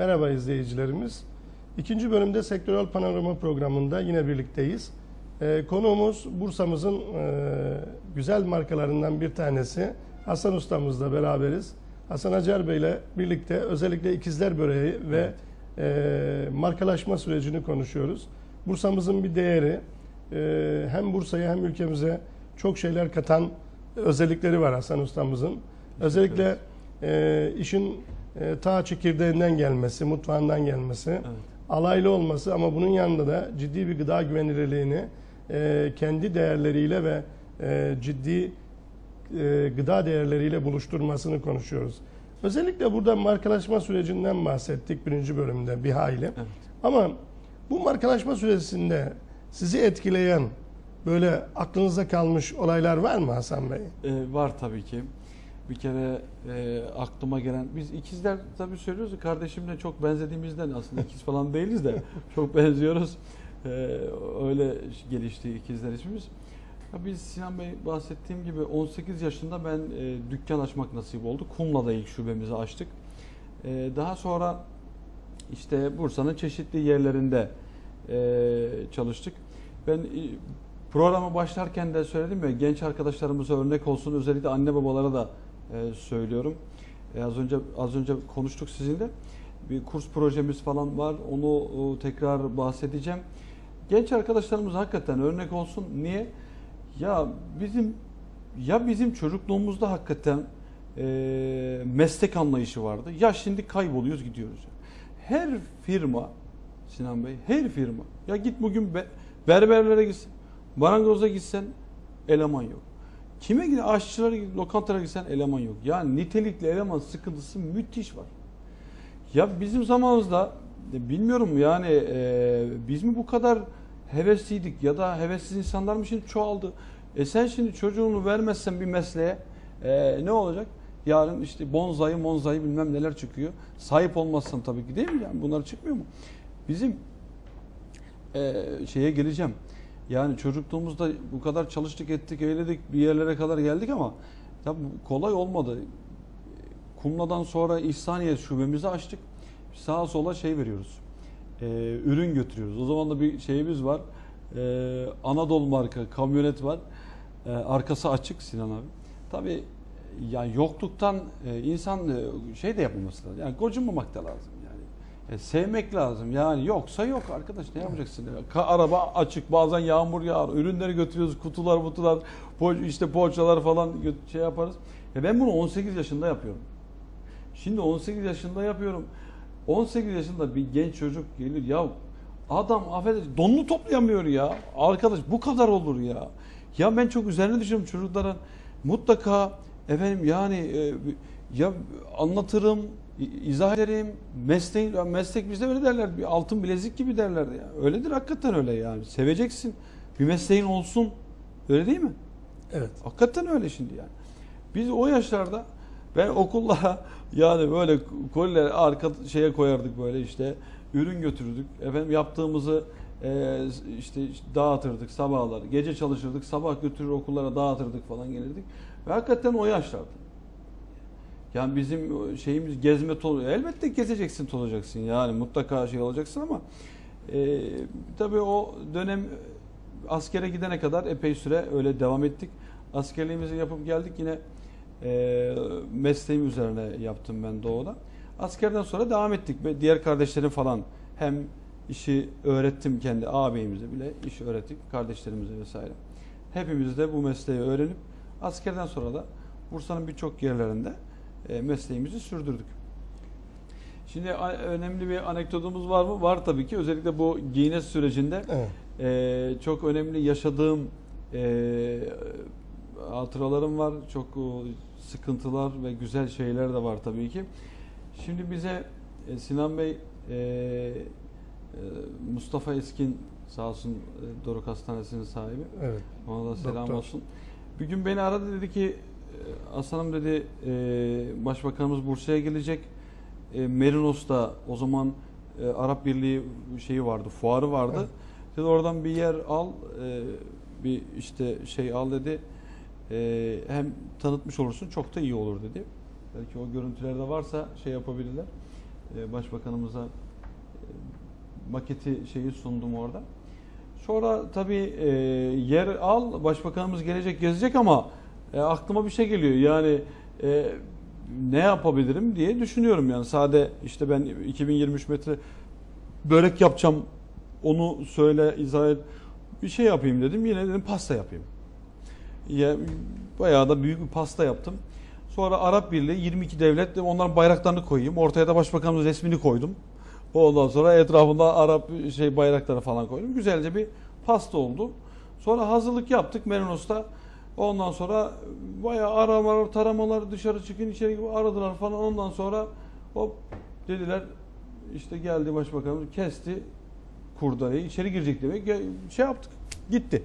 Merhaba izleyicilerimiz. İkinci bölümde Sektörel Panorama programında yine birlikteyiz. Ee, konuğumuz Bursa'mızın e, güzel markalarından bir tanesi. Hasan Ustamızla beraberiz. Hasan Acar Bey ile birlikte özellikle ikizler böreği ve e, markalaşma sürecini konuşuyoruz. Bursa'mızın bir değeri e, hem Bursa'ya hem ülkemize çok şeyler katan özellikleri var Hasan Ustamızın. Özellikle e, işin e, ta çekirdeğinden gelmesi, mutfağından gelmesi, Evet. alaylı olması ama bunun yanında da ciddi bir gıda güvenilirliğini e, kendi değerleriyle ve e, ciddi e, gıda değerleriyle buluşturmasını konuşuyoruz. Özellikle burada markalaşma sürecinden bahsettik birinci bölümde bir hayli. Evet. Ama bu markalaşma sürecinde sizi etkileyen böyle aklınızda kalmış olaylar var mı Hasan Bey? Ee, var tabii ki. Bir kere e, aklıma gelen, biz ikizler tabii söylüyoruz kardeşimle çok benzediğimizden aslında ikiz falan değiliz de çok benziyoruz. Ee, öyle gelişti ikizler ismimiz. Ya biz Sinan Bey bahsettiğim gibi 18 yaşında ben e, dükkan açmak nasip oldu. Kumla'da ilk şubemizi açtık. Ee, daha sonra işte Bursa'nın çeşitli yerlerinde e, çalıştık. Ben e, programa başlarken de söyledim ya genç arkadaşlarımıza örnek olsun özellikle anne babalara da e, söylüyorum. E, az önce az önce konuştuk sizinle. Bir kurs projemiz falan var. Onu e, tekrar bahsedeceğim. Genç arkadaşlarımız hakikaten örnek olsun. Niye? Ya bizim ya bizim çocukluğumuzda hakikaten e, meslek anlayışı vardı. Ya şimdi kayboluyoruz gidiyoruz. Her firma Sinan Bey her firma ya git bugün be- berberlere gitsen marangoza gitsen eleman yok. Kime git aşçılara git lokantalara gitsen eleman yok. Yani nitelikli eleman sıkıntısı müthiş var. Ya bizim zamanımızda e, bilmiyorum yani e, biz mi bu kadar hevesliydik ya da hevessiz insanlar mı şimdi çoğaldı? E sen şimdi çocuğunu vermezsen bir mesleğe e, ne olacak? Yarın işte bonzayı monzayı bilmem neler çıkıyor. Sahip olmazsan tabii ki değil mi? Yani bunlar çıkmıyor mu? Bizim e, şeye geleceğim. Yani çocukluğumuzda bu kadar çalıştık ettik eyledik bir yerlere kadar geldik ama tabii kolay olmadı. Kumla'dan sonra İhsaniye şubemizi açtık. Sağa sola şey veriyoruz. Ee, ürün götürüyoruz. O zaman da bir şeyimiz var. Ee, Anadolu marka kamyonet var. Ee, arkası açık Sinan abi. Tabii yani yokluktan e, insan e, şey de yapmaması lazım. Yani gocunmamak da lazım. E, sevmek lazım. Yani yoksa yok arkadaş ne yapacaksın? Ka- araba açık bazen yağmur yağar. Ürünleri götürüyoruz kutular mutular po- işte poğaçalar falan şey yaparız. E ben bunu 18 yaşında yapıyorum. Şimdi 18 yaşında yapıyorum. 18 yaşında bir genç çocuk gelir ya adam affedersin donunu toplayamıyor ya. Arkadaş bu kadar olur ya. Ya ben çok üzerine düşüyorum çocukların. Mutlaka efendim yani e, ya anlatırım, izah ederim. Mesleğin, ya meslek bizde öyle derler. Bir altın bilezik gibi derlerdi ya. Öyledir hakikaten öyle yani. Seveceksin. Bir mesleğin olsun. Öyle değil mi? Evet. Hakikaten öyle şimdi yani. Biz o yaşlarda ben okullara yani böyle kolileri arka şeye koyardık böyle işte ürün götürürdük. Efendim yaptığımızı e, işte dağıtırdık sabahlar. Gece çalışırdık. Sabah götürür okullara dağıtırdık falan gelirdik. Ve hakikaten o yaşlarda. Yani bizim şeyimiz gezme tol elbette gezeceksin tolacaksın yani mutlaka şey olacaksın ama e, tabii o dönem askere gidene kadar epey süre öyle devam ettik. Askerliğimizi yapıp geldik yine e, mesleğim üzerine yaptım ben doğuda. Askerden sonra devam ettik diğer kardeşlerim falan hem işi öğrettim kendi ağabeyimize bile iş öğrettik kardeşlerimize vesaire. Hepimiz de bu mesleği öğrenip askerden sonra da Bursa'nın birçok yerlerinde e, mesleğimizi sürdürdük. Şimdi önemli bir anekdotumuz var mı? Var tabii ki. Özellikle bu giyine sürecinde Evet. ee, çok önemli yaşadığım e, hatıralarım var. Çok o, sıkıntılar ve güzel şeyler de var tabii ki. Şimdi bize e, Sinan Bey, e, e, Mustafa Eskin sağ olsun e, Doruk Hastanesi'nin sahibi. Evet. Ona da selam Doktor. olsun. Bir gün beni aradı dedi ki e, Aslanım dedi e, Başbakanımız Bursa'ya gelecek. E, Merinos'ta o zaman e, Arap Birliği şeyi vardı, fuarı vardı. Evet. Dedi oradan bir yer al, e, bir işte şey al dedi. E, hem tanıtmış olursun çok da iyi olur dedi. Belki o görüntülerde varsa şey yapabilirler. e, başbakanımıza e, maketi şeyi sundum orada. Sonra tabii e, yer al başbakanımız gelecek gezecek ama e, aklıma bir şey geliyor. Yani e, ne yapabilirim diye düşünüyorum yani. Sade işte ben 2023 metre börek yapacağım. Onu söyle izah et. Bir şey yapayım dedim. Yine dedim pasta yapayım. Ya, bayağı da büyük bir pasta yaptım. Sonra Arap Birliği 22 devlet onların bayraklarını koyayım. Ortaya da başbakanımız resmini koydum. Ondan sonra etrafında Arap şey bayrakları falan koydum. Güzelce bir pasta oldu. Sonra hazırlık yaptık Merinos'ta. Ondan sonra bayağı aramalar, taramalar dışarı çıkın içeri gibi aradılar falan. Ondan sonra hop dediler işte geldi başbakanımız kesti kurdaleyi içeri girecek demek şey yaptık gitti.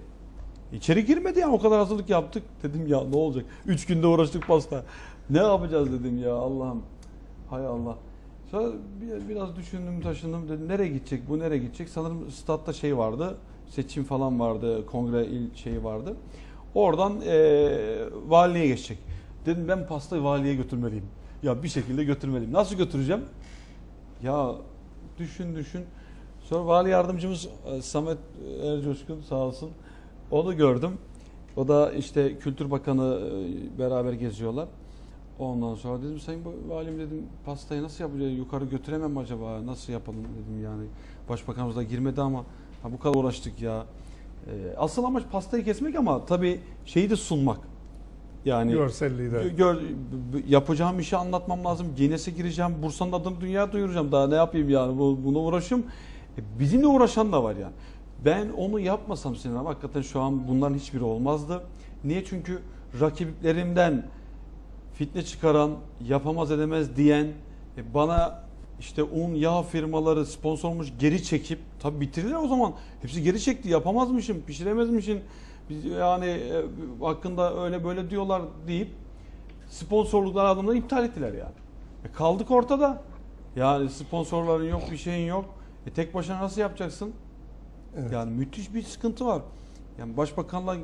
İçeri girmedi ya o kadar hazırlık yaptık. Dedim ya ne olacak? Üç günde uğraştık pasta. Ne yapacağız dedim ya Allah'ım. Hay Allah. Sonra bir- biraz düşündüm taşındım dedim nereye gidecek bu nereye gidecek? Sanırım statta şey vardı seçim falan vardı kongre il şeyi vardı. Oradan eee valiliğe geçecek. Dedim ben pastayı valiye götürmeliyim. Ya bir şekilde götürmeliyim. Nasıl götüreceğim? Ya düşün düşün. Sonra vali yardımcımız e, Samet Ercoşkun sağ olsun. Onu gördüm. O da işte Kültür Bakanı e, beraber geziyorlar. Ondan sonra dedim sayın valim dedim pastayı nasıl yapacağız yukarı götüremem acaba nasıl yapalım dedim yani başbakanımız da girmedi ama ha bu kadar uğraştık ya. E, asıl amaç pastayı kesmek ama tabii şeyi de sunmak. Yani Görselliği de. Gör, yapacağım işi anlatmam lazım. Guinness'e gireceğim. Bursa'nın adını dünya duyuracağım. Daha ne yapayım yani? Bu- Buna uğraşıyorum. E, Bizimle uğraşan da var yani. Ben onu yapmasam Sinan hakikaten şu an bunların hiçbiri olmazdı. Niye? Çünkü rakiplerimden fitne çıkaran, yapamaz edemez diyen, e, bana işte un, yağ firmaları sponsor olmuş geri çekip tabi bitirirler o zaman. Hepsi geri çekti. Yapamazmışım, pişiremezmişim. Biz yani e, hakkında öyle böyle diyorlar deyip sponsorluklar adımları iptal ettiler yani. E kaldık ortada. Yani sponsorların yok, bir şeyin yok. E tek başına nasıl yapacaksın? Evet. Yani müthiş bir sıkıntı var. Yani başbakanla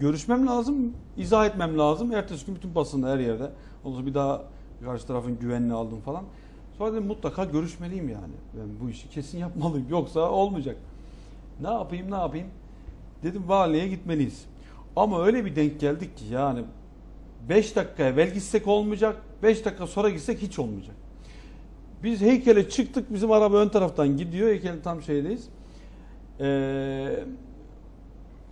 görüşmem lazım, izah etmem lazım. Ertesi gün bütün basında her yerde. Ondan sonra bir daha karşı tarafın güvenini aldım falan. Sonra mutlaka görüşmeliyim yani. Ben bu işi kesin yapmalıyım. Yoksa olmayacak. Ne yapayım ne yapayım? Dedim valiye gitmeliyiz. Ama öyle bir denk geldik ki yani 5 dakika evvel gitsek olmayacak. 5 dakika sonra gitsek hiç olmayacak. Biz heykele çıktık. Bizim araba ön taraftan gidiyor. Heykelin tam şeydeyiz. Ee,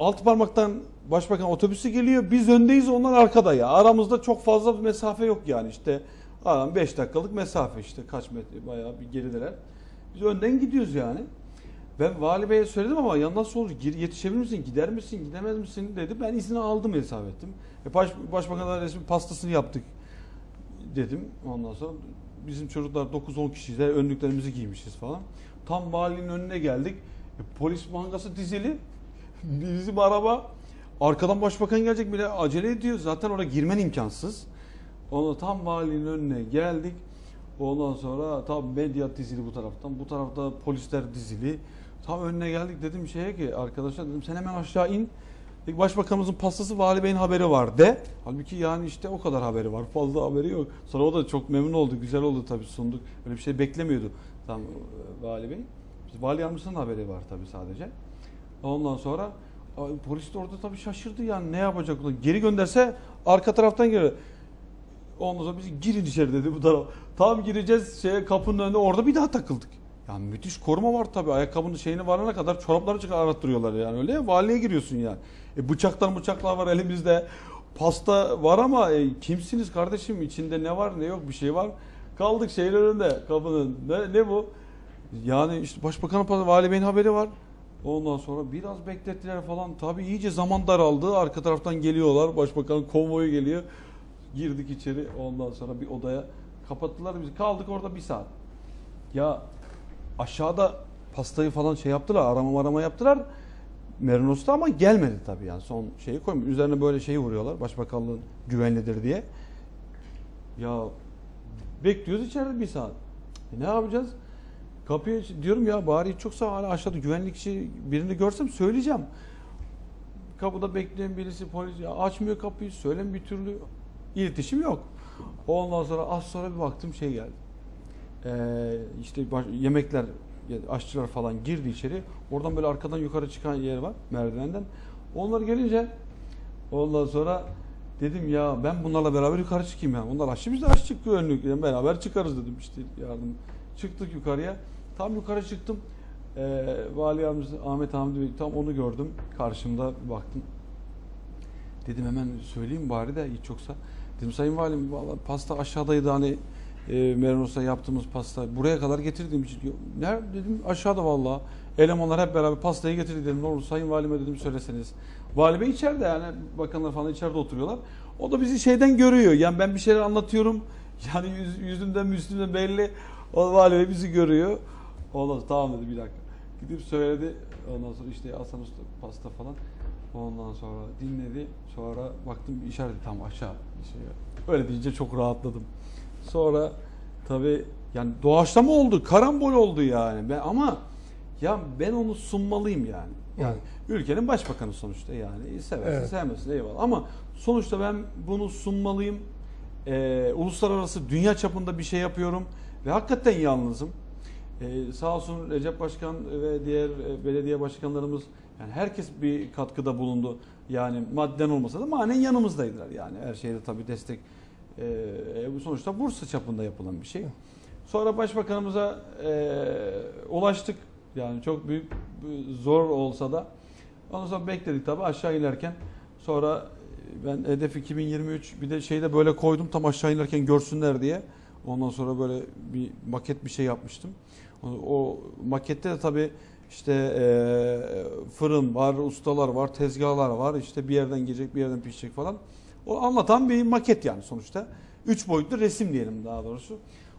alt parmaktan başbakan otobüsü geliyor. Biz öndeyiz onlar arkada ya. Aramızda çok fazla bir mesafe yok yani işte. Aram 5 dakikalık mesafe işte kaç metre bayağı bir gerideler. Biz önden gidiyoruz yani. Ben vali beye söyledim ama ya nasıl olur Gir- yetişebilir misin gider misin gidemez misin dedi. Ben izni aldım hesap ettim. E baş, başbakanlar resmi pastasını yaptık dedim. Ondan sonra bizim çocuklar 9-10 kişiyiz. Önlüklerimizi giymişiz falan. Tam valinin önüne geldik. E, polis mangası dizili. Bizim araba arkadan başbakan gelecek bile acele ediyor. Zaten oraya girmen imkansız. Onu tam valinin önüne geldik. Ondan sonra tam medya dizili bu taraftan. Bu tarafta polisler dizili. Tam önüne geldik dedim şeye ki arkadaşlar dedim sen hemen aşağı in. Başbakanımızın pastası vali beyin haberi var de. Halbuki yani işte o kadar haberi var. Fazla haberi yok. Sonra o da çok memnun oldu. Güzel oldu tabii sunduk. Öyle bir şey beklemiyordu. Tam e, vali bey. Biz vali yardımcısının haberi var tabii sadece. Ondan sonra polis de orada tabii şaşırdı yani ne yapacak? Geri gönderse arka taraftan gelir. Ondan sonra biz girin içeri dedi bu taraf. Tam gireceğiz şeye kapının önünde orada bir daha takıldık. Yani müthiş koruma var tabii. Ayakkabının şeyini varana kadar çorapları çıkar arattırıyorlar yani öyle ya. Valiye giriyorsun yani. E, bıçaklar bıçaklar var elimizde. Pasta var ama e, kimsiniz kardeşim? İçinde ne var ne yok bir şey var. Kaldık şeyin önünde kapının. Ne, ne bu? Yani işte başbakanın vali beyin haberi var. Ondan sonra biraz beklettiler falan. Tabii iyice zaman daraldı. Arka taraftan geliyorlar. Başbakanın konvoyu geliyor. Girdik içeri. Ondan sonra bir odaya kapattılar bizi. Kaldık orada bir saat. Ya aşağıda pastayı falan şey yaptılar. Arama arama yaptılar. Merinos'ta ama gelmedi tabii yani. Son şeyi koymuş. Üzerine böyle şeyi vuruyorlar. Başbakanlığın güvenlidir diye. Ya bekliyoruz içeride bir saat. E ne yapacağız? Kapıya diyorum ya bari çok sağ hala aşağıda güvenlikçi birini görsem söyleyeceğim. Kapıda bekleyen birisi polis ya açmıyor kapıyı söylem bir türlü iletişim yok. Ondan sonra az sonra bir baktım şey geldi. e, işte baş- yemekler aşçılar falan girdi içeri. Oradan böyle arkadan yukarı çıkan yer var merdivenden. Onlar gelince ondan sonra dedim ya ben bunlarla beraber yukarı çıkayım yani. Onlar aşçı biz de aşçı güvenlik yani beraber çıkarız dedim işte yardım. Çıktık yukarıya. Tam yukarı çıktım. Ee, Vali Yardımcısı Ahmet Hamdi Bey tam onu gördüm. Karşımda baktım. Dedim hemen söyleyeyim bari de hiç yoksa. Dedim Sayın Valim valla pasta aşağıdaydı hani e, Merinos'ta yaptığımız pasta. Buraya kadar getirdiğim için. "Yok, Nerede dedim aşağıda valla. Elemanlar hep beraber pastayı getirdi dedim. Ne olur Sayın Valime dedim söyleseniz. Vali Bey içeride yani bakanlar falan içeride oturuyorlar. O da bizi şeyden görüyor. Yani ben bir şeyler anlatıyorum. Yani yüz, yüzümden müslümden belli. O Vali Bey bizi görüyor. Ondan sonra tamam dedi bir dakika. Gidip söyledi. Ondan sonra işte Hasan Usta pasta falan. Ondan sonra dinledi. Sonra baktım işaret tam aşağı. Şey, öyle deyince çok rahatladım. Sonra tabii yani doğaçlama oldu. Karambol oldu yani. Ben, ama ya ben onu sunmalıyım yani. Yani ülkenin başbakanı sonuçta yani. Seversin Evet. sevmesin eyvallah. Ama sonuçta ben bunu sunmalıyım. Ee, uluslararası dünya çapında bir şey yapıyorum. Ve hakikaten yalnızım. Ee, sağ olsun Recep Başkan ve diğer e, belediye başkanlarımız yani herkes bir katkıda bulundu. Yani madden olmasa da manen yanımızdaydılar yani. Her şeyde tabii destek. Ee, bu sonuçta Bursa çapında yapılan bir şey. Sonra başbakanımıza e, ulaştık. Yani çok büyük zor olsa da. Ondan sonra bekledik tabii aşağı inerken. Sonra e, ben hedef 2023 bir de şeyde böyle koydum tam aşağı inerken görsünler diye. Ondan sonra böyle bir maket bir şey yapmıştım. O, o makette de tabii işte e, fırın var, ustalar var, tezgahlar var. İşte bir yerden gelecek, bir yerden pişecek falan. O anlatan bir maket yani sonuçta. Üç boyutlu resim diyelim daha doğrusu.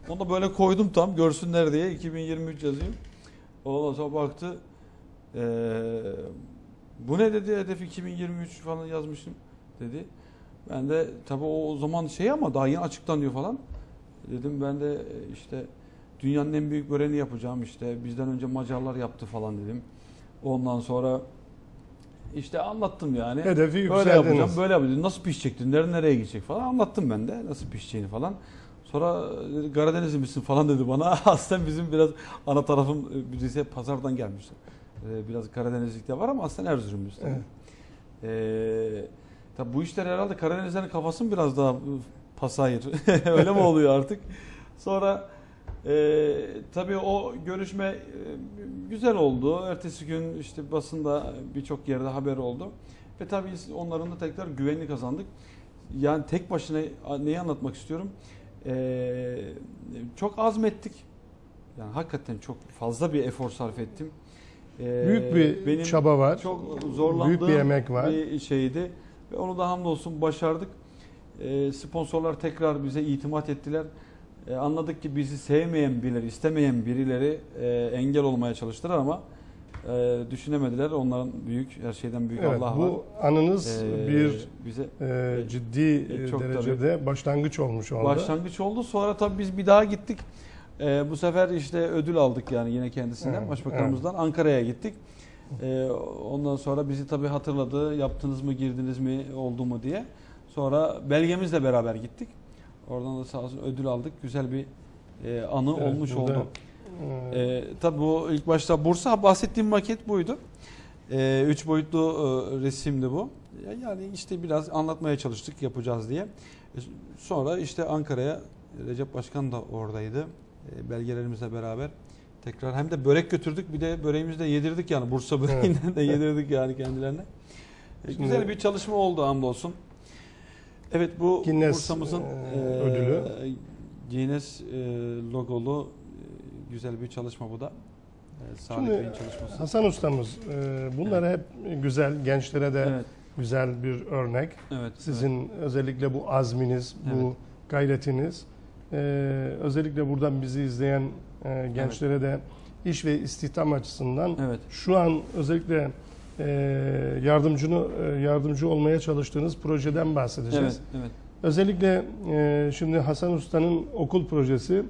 Onu da böyle koydum tam görsünler diye 2023 yazayım. Ondan sonra baktı. eee, bu ne dedi hedef 2023 falan yazmıştım dedi. Ben de tabii o zaman şey ama daha yeni açıklanıyor falan. Dedim ben de e, işte dünyanın en büyük böreğini yapacağım işte bizden önce Macarlar yaptı falan dedim. Ondan sonra işte anlattım yani. Hedefi Böyle yapacağım, böyle yapacağım. Nasıl pişecek, nereye, nereye gidecek falan anlattım ben de nasıl pişeceğini falan. Sonra dedi, Karadenizli misin falan dedi bana. Aslında bizim biraz ana tarafım e, Rize pazardan gelmişti. Ee, Biraz Karadenizlik de var ama aslında Erzurumluyuz. Evet. Ee, tabii bu işler herhalde Karadenizlerin kafası mı biraz daha pasayır? Öyle mi oluyor artık? Sonra e, tabii o görüşme e, güzel oldu. Ertesi gün işte basında birçok yerde haber oldu. Ve tabii onların da tekrar güvenini kazandık. Yani tek başına neyi anlatmak istiyorum? Ee, çok azmettik. Yani hakikaten çok fazla bir efor sarf ettim. Ee, Büyük bir benim çaba var. çok zorlandığım Büyük bir emek var. bir şeydi. Ve onu da hamdolsun başardık. Ee, sponsorlar tekrar bize itimat ettiler. Ee, anladık ki bizi sevmeyen birileri, istemeyen birileri e, engel olmaya çalıştılar ama e, düşünemediler. Onların büyük, her şeyden büyük Evet, Allah var. bu anınız Ee, bir bize e, ciddi e, e, çok derecede başlangıç olmuş oldu. başlangıç oldu. Sonra tabii biz bir daha gittik. Ee, bu sefer işte ödül aldık yani yine kendisinden, Evet, başbakanımızdan. Ankara'ya gittik. Ee, ondan sonra bizi tabii hatırladı. Yaptınız mı, girdiniz mi, oldu mu diye. Sonra belgemizle beraber gittik. Oradan da sağ olsun ödül aldık. Güzel bir e, anı Evet, olmuş burada, oldu. e, Ee, tabii bu ilk başta Bursa bahsettiğim maket buydu. Ee, üç boyutlu e, resimdi bu. Yani işte biraz anlatmaya çalıştık yapacağız diye. E, Sonra işte Ankara'ya Recep Başkan da oradaydı. E, belgelerimizle beraber tekrar hem de börek götürdük bir de böreğimizi de yedirdik yani Bursa böreğinden de yedirdik yani kendilerine. E, Güzel bir çalışma oldu hamdolsun. Evet bu Guinness, Bursa'mızın e, e, ödülü. Guinness e, logolu e, güzel bir çalışma bu da. E, Salih Şimdi Bey'in çalışması. Hasan ustamız e, bunlar hep güzel gençlere de Evet, güzel bir örnek. evet. Sizin özellikle bu azminiz, bu Evet. gayretiniz e, özellikle buradan bizi izleyen e, gençlere de iş ve istihdam açısından Evet. evet. şu an özellikle yardımcını e, yardımcı olmaya çalıştığınız projeden bahsedeceğiz. Evet, evet. Özellikle e, şimdi Hasan Usta'nın okul projesi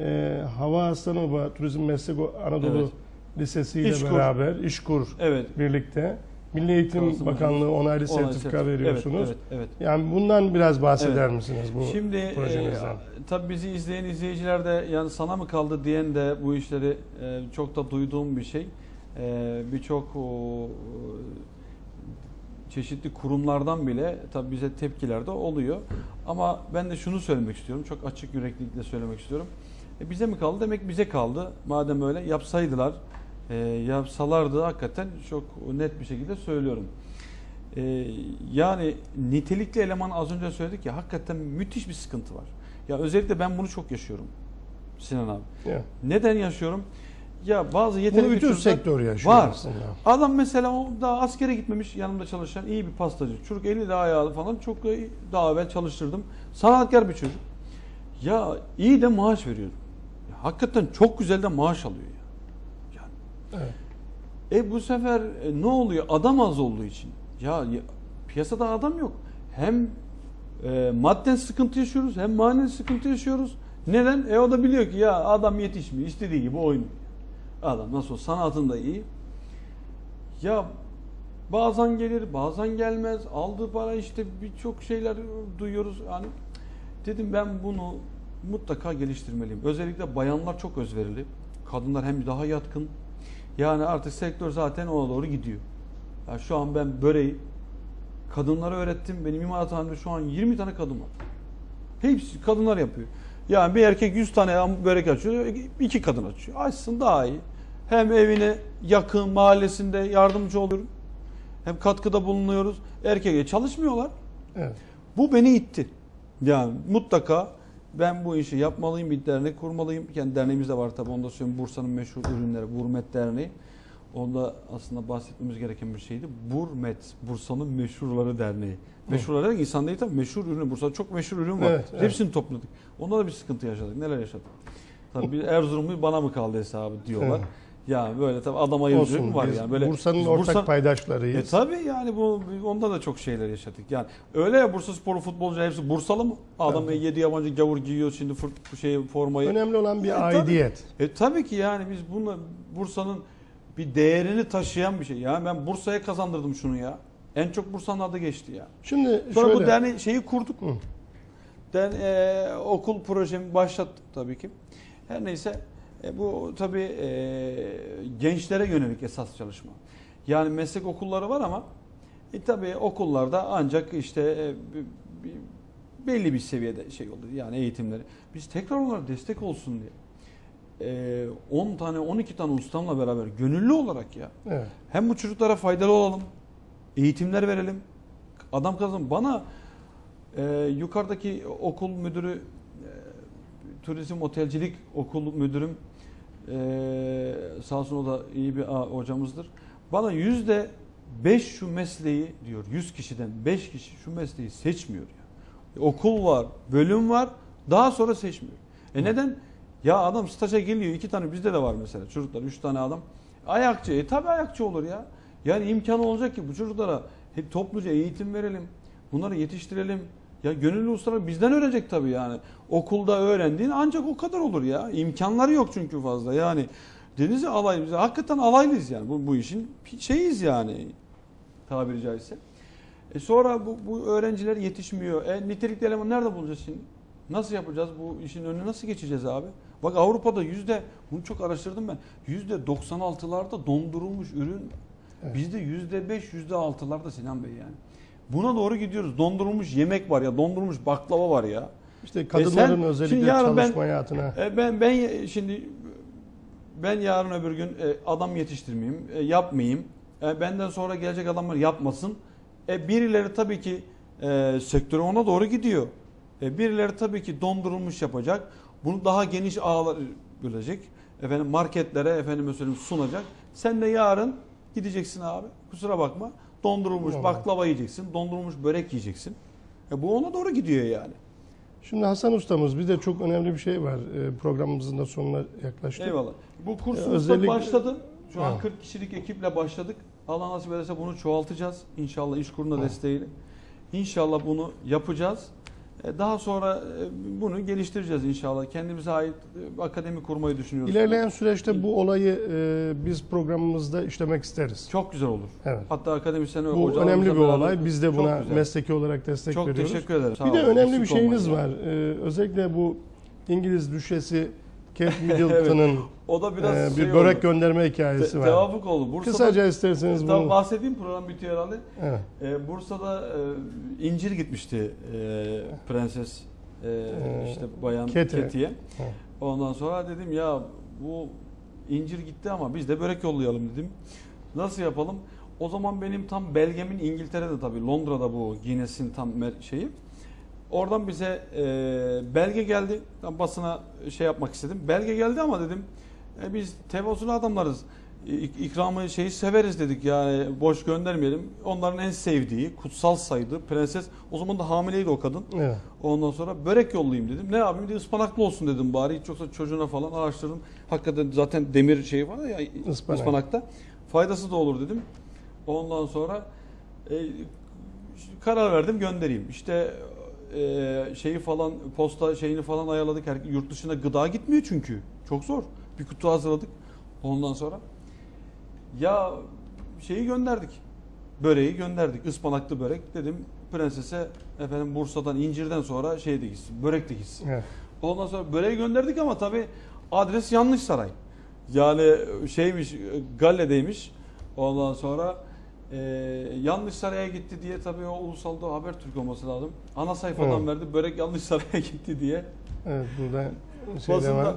e, Hava Hasanova Turizm Meslek Anadolu Evet. Lisesi ile İşkur. beraber İşkur Evet. birlikte Milli Eğitim Kasım Bakanlığı onaylı Onay sertifika sertif- veriyorsunuz. Evet, evet, evet. Yani bundan biraz bahseder Evet. misiniz bu Şimdi e, projenizden? tabii bizi izleyen izleyiciler de yani sana mı kaldı diyen de bu işleri e, çok da duyduğum bir şey. E, Birçok çeşitli kurumlardan bile tabii bize tepkiler de oluyor. Ama ben de şunu söylemek istiyorum. Çok açık yüreklilikle söylemek istiyorum. E, bize mi kaldı? Demek bize kaldı. Madem öyle yapsaydılar, e, yapsalardı hakikaten çok net bir şekilde söylüyorum. E, yani nitelikli eleman az önce söyledik ya hakikaten müthiş bir sıkıntı var. Ya özellikle ben bunu çok yaşıyorum Sinan abi. Ya. Neden yaşıyorum? Ya bazı Bunu yetenekli bütün çocuklar- sektör yaşıyor Var. aslında. Adam mesela o daha askere gitmemiş yanımda çalışan iyi bir pastacı. Çocuk eli de ayağı falan çok daha evvel çalıştırdım. Sanatkar bir çocuk. Ya iyi de maaş veriyor. Ya hakikaten çok güzel de maaş alıyor ya. Yani. Evet. E bu sefer e, ne oluyor? Adam az olduğu için. Ya, ya piyasada adam yok. Hem e, madden sıkıntı yaşıyoruz hem manen sıkıntı yaşıyoruz. Neden? E o da biliyor ki ya adam yetişmiyor. istediği gibi oynuyor. Adam nasıl sanatında iyi. Ya bazen gelir bazen gelmez. Aldığı para işte birçok şeyler duyuyoruz. Yani dedim ben bunu mutlaka geliştirmeliyim. Özellikle bayanlar çok özverili. Kadınlar hem daha yatkın. Yani artık sektör zaten ona doğru gidiyor. Ya şu an ben böreği kadınlara öğrettim. Benim imalathanemde şu an 20 tane kadın var. Hepsi kadınlar yapıyor. Yani bir erkek 100 tane börek açıyor, iki kadın açıyor. Açsın daha iyi. Hem evine yakın, mahallesinde yardımcı oluyorum. Hem katkıda bulunuyoruz. Erkeğe çalışmıyorlar. Evet. Bu beni itti. Yani mutlaka ben bu işi yapmalıyım, bir dernek kurmalıyım. Kendi derneğimiz de var tabii. Onda söyleyeyim Bursa'nın meşhur ürünleri, Burmet Derneği. Onda aslında bahsetmemiz gereken bir şeydi. Burmet, Bursa'nın meşhurları derneği. Meşhurları derken insan değil tabii meşhur ürün. Bursa'da çok meşhur ürün var. Evet, evet. Hepsini topladık. Onda da bir sıkıntı yaşadık. Neler yaşadık? Tabii bir Erzurumlu bana mı kaldı hesabı diyorlar. Evet. Yani böyle tabii adam ayırıcı Olsun. var Biz yani. Böyle Bursa'nın ortak Bursa- e paydaşlarıyız. tabi yani bu onda da çok şeyler yaşadık. Yani öyle ya Bursa Sporu futbolcu hepsi Bursalı mı? Adam Evet. yedi yabancı gavur giyiyor şimdi fır- şey formayı. Önemli olan bir E, tabii. aidiyet. E tabii ki yani biz bunu Bursa'nın bir değerini taşıyan bir şey. Yani ben Bursa'ya kazandırdım şunu ya. En çok Bursa'nın adı geçti ya. Şimdi Sonra şöyle bu derneği şeyi kurduk. Hı. Den, e, okul projemi başlattım tabii ki. Her neyse e, bu tabii e, gençlere yönelik esas çalışma. Yani meslek okulları var ama e, tabii okullarda ancak işte e, bir- bir- belli bir seviyede şey olur yani eğitimleri. Biz tekrar onlara destek olsun diye. E, 10 tane 12 tane ustamla beraber gönüllü olarak ya evet. hem bu çocuklara faydalı olalım, eğitimler verelim. Adam kazan bana e, yukarıdaki okul müdürü, e, turizm otelcilik okul müdürüm e, sağ olsun o da iyi bir a- hocamızdır. Bana yüzde beş şu mesleği diyor, 100 kişiden 5 kişi şu mesleği seçmiyor ya. E, okul var, bölüm var, daha sonra seçmiyor. E neden? Ya adam staja geliyor, iki tane bizde de var mesela çocuklar, üç tane adam. Ayakçı, e tabi ayakçı olur ya. Yani imkanı olacak ki bu çocuklara hep topluca eğitim verelim. Bunları yetiştirelim. Ya gönüllü ustalar bizden öğrenecek tabii yani. Okulda öğrendiğin ancak o kadar olur ya. İmkanları yok çünkü fazla. Yani deniz ya alay hakikaten alaylıyız yani. Bu, bu işin şeyiz yani tabiri caizse. E sonra bu, bu öğrenciler yetişmiyor. E nitelikli eleman nerede bulacağız şimdi? Nasıl yapacağız? Bu işin önüne nasıl geçeceğiz abi? Bak Avrupa'da yüzde, bunu çok araştırdım ben. Yüzde 96'larda dondurulmuş ürün. Evet. Bizde yüzde 5, yüzde 6'larda Sinan Bey yani. Buna doğru gidiyoruz. Dondurulmuş yemek var ya, dondurulmuş baklava var ya. İşte kadınların şimdi özellikle yarın ben- çalışma hayatına E ben ben şimdi ben yarın öbür gün e, adam yetiştirmeyeyim, e, yapmayayım. E, benden sonra gelecek adamlar yapmasın. E, birileri tabii ki e, sektörü ona doğru gidiyor. E, birileri tabii ki dondurulmuş yapacak. Bunu daha geniş ağlar bölecek. Efendim marketlere efendim söyleyeyim sunacak. Sen de yarın gideceksin abi. Kusura bakma. Dondurulmuş Tamam. baklava yiyeceksin. Dondurulmuş börek yiyeceksin. E, bu ona doğru gidiyor yani. Şimdi Hasan ustamız bir de çok önemli bir şey var. Ee, Programımızın da sonuna yaklaştık. Eyvallah. Bu kursumuz da özellikle- başladı. Şu an Ha. 40 kişilik ekiple başladık. Allah nasip ederse bunu çoğaltacağız. İnşallah iş kuruna Ha. desteğiyle. İnşallah bunu yapacağız. E, Daha sonra e, bunu geliştireceğiz inşallah. Kendimize ait e, akademi kurmayı düşünüyoruz. İlerleyen süreçte bu olayı biz programımızda işlemek isteriz. Çok güzel olur. Evet. Hatta akademisyen Bu önemli bir olay. Biz de Çok buna mesleki olarak destek Çok veriyoruz. teşekkür ederim. Sağ Bir de olun. önemli bir şeyiniz var. Ee, özellikle bu İngiliz düşesi Kate Middleton'ın O da biraz e, şey bir börek oldu. gönderme hikayesi Te- var. tevafuk oldu. Bursa'da, Kısaca isterseniz bunu. bahsedeyim program bitiyor herhalde. Evet. E, Bursa'da e, incir gitmişti e, prenses e, Ee, işte bayan Kete. Keti'ye. Evet. Ondan sonra dedim ya bu incir gitti ama biz de börek yollayalım dedim. Nasıl yapalım? O zaman benim tam belgemin İngiltere'de tabii Londra'da bu Guinness'in tam şeyi. Oradan bize e, belge geldi. Ben basına şey yapmak istedim. Belge geldi ama dedim e, biz tevazzulu adamlarız. İk- ikramı şeyi severiz dedik yani boş göndermeyelim. Onların en sevdiği, kutsal saydığı prenses. O zaman da hamileydi o kadın. Evet. Ondan sonra börek yollayayım dedim. Ne yapayım diye ıspanaklı olsun dedim bari. Hiç yoksa çocuğuna falan araştırdım. Hakikaten zaten demir şeyi var ya Ispanak. ıspanakta. Faydası da olur dedim. Ondan sonra e, karar verdim göndereyim. İşte e, şeyi falan posta şeyini falan ayarladık. Her, yurt dışına gıda gitmiyor çünkü. Çok zor. Bir kutu hazırladık. Ondan sonra ya şeyi gönderdik. Böreği gönderdik. Ispanaklı börek. Dedim prensese efendim Bursa'dan incirden sonra şey de gitsin. Börek de gitsin. Evet. Ondan sonra böreği gönderdik ama tabi adres yanlış saray. Yani şeymiş Galle'deymiş. Ondan sonra e, yanlış saraya gitti diye tabii o ulusalda Habertürk olması lazım. Ana sayfadan Evet. verdi börek yanlış saraya gitti diye. Evet burada şeyde Basında, var.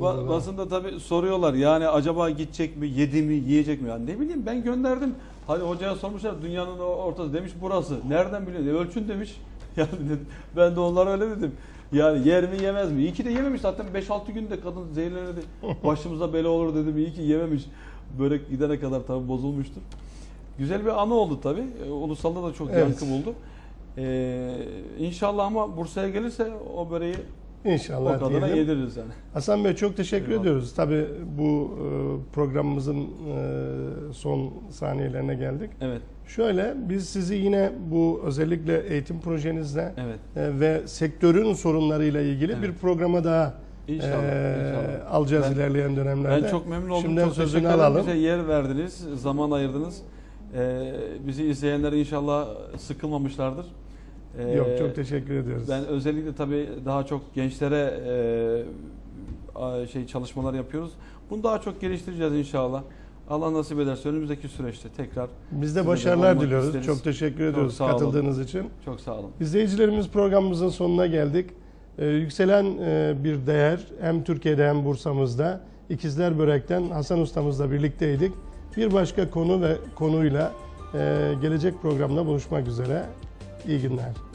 ba- basında tabii soruyorlar yani acaba gidecek mi, yedi mi, yiyecek mi? Yani ne bileyim ben gönderdim. Hadi hocaya sormuşlar dünyanın ortası demiş burası. Nereden biliyorsun? E, ölçün demiş. Yani dedim, ben de onlara öyle dedim. Yani yer mi yemez mi? İyi ki de yememiş zaten 5-6 günde kadın zehirlenirdi. Başımıza bela olur dedim. İyi ki yememiş. Börek gidene kadar tabii bozulmuştur. Güzel bir anı oldu tabii. E, Ulusal'da da çok Evet. yankı buldu. Ee, inşallah ama Bursa'ya gelirse o böreği İnşallah o kadına diyelim. yediririz yani. Hasan Bey çok teşekkür Eyvallah. ediyoruz. Tabii bu e, programımızın e, son saniyelerine geldik. Evet, Şöyle biz sizi yine bu özellikle eğitim projenizle evet. e, ve sektörün sorunlarıyla ilgili Evet. bir programa daha İnşallah, e, inşallah. alacağız Ben- ilerleyen dönemlerde. Ben çok memnun oldum. Şimdiden çok sözünü alalım. Bize yer verdiniz, zaman ayırdınız. Ee, bizi izleyenler inşallah sıkılmamışlardır. Ee, Yok çok teşekkür ediyoruz. Ben özellikle tabii daha çok gençlere e, şey çalışmalar yapıyoruz. Bunu daha çok geliştireceğiz inşallah. Allah nasip ederse önümüzdeki süreçte tekrar Biz de başarılar diliyoruz. isteriz. Çok teşekkür ediyoruz olun. katıldığınız için. çok sağ olun. İzleyicilerimiz programımızın sonuna geldik. Ee, yükselen e, bir değer hem Türkiye'de hem Bursa'mızda İkizler Börek'ten Hasan Ustamızla birlikteydik. Bir başka konu ve konuyla e, gelecek programda buluşmak üzere. İyi günler.